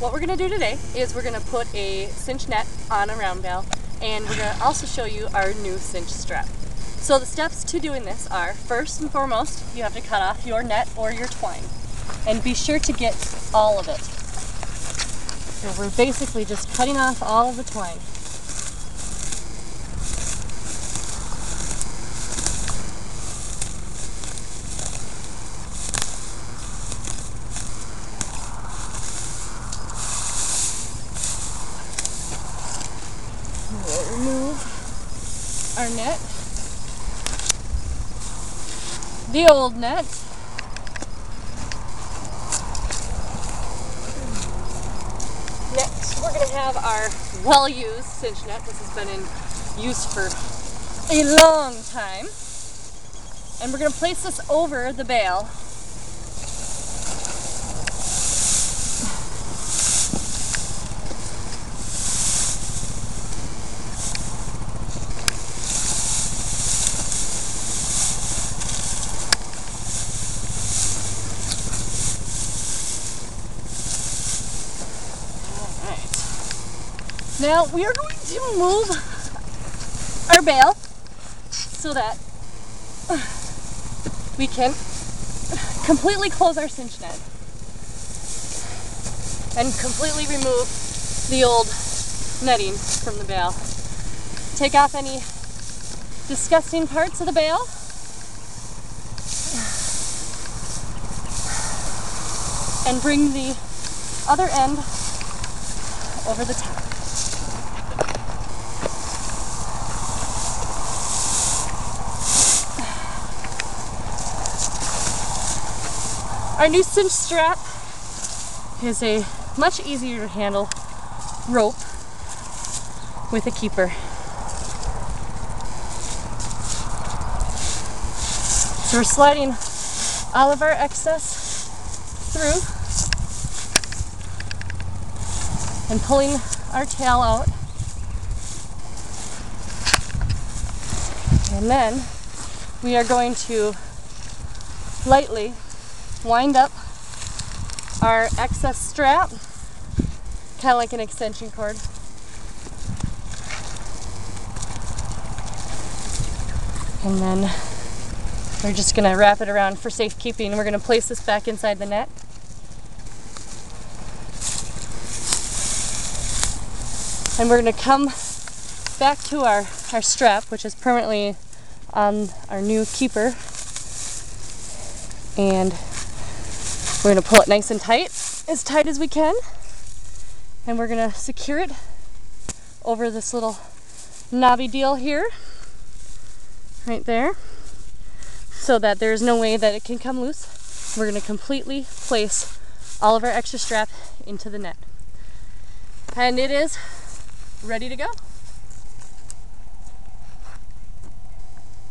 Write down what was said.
what we're going to do today is we're going to put a cinch net on a round bale and we're to also show you our new cinch strap. So the steps to doing this are, first and foremost, you have to cut off your net or your twine. And be sure to get all of it. So we're basically just cutting off all of the twine. We'll remove our net. The old net. Next, we're going to have our well-used cinch net. This has been in use for a long time. And we're going to place this over the bale Now we are going to move our bale so that we can completely close our cinch net and completely remove the old netting from the bale. Take off any disgusting parts of the bale. And bring the other end over the top. Our new cinch strap is a much easier to handle rope with a keeper. So we're sliding all of our excess through and pulling our tail out. And then we are going to lightly wind up our excess strap, kind of like an extension cord. And then we're just going to wrap it around for safekeeping. We're going to place this back inside the net. And we're going to come back to our, our strap, which is permanently on our new keeper. And we're to pull it nice and tight, as tight as we can. And we're to secure it over this little knobby deal here, right there, so that there's no way that it can come loose. We're to completely place all of our extra strap into the net. And it is ready to go.